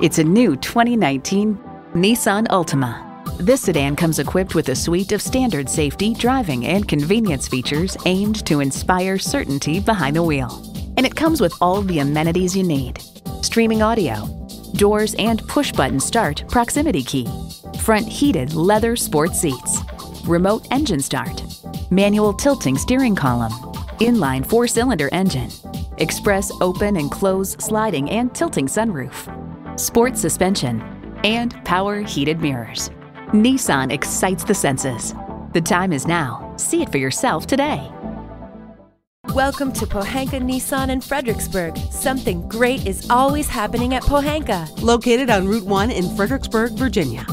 It's a new 2019 Nissan Altima. This sedan comes equipped with a suite of standard safety, driving, and convenience features aimed to inspire certainty behind the wheel. And it comes with all the amenities you need streaming audio, doors and push button start proximity key, front heated leather sport seats, remote engine start, manual tilting steering column, inline four cylinder engine, express open and close sliding and tilting sunroof, sport suspension, and power heated mirrors. Nissan excites the senses. The time is now. See it for yourself today. Welcome to Pohanka Nissan in Fredericksburg. Something great is always happening at Pohanka. Located on Route 1 in Fredericksburg, Virginia.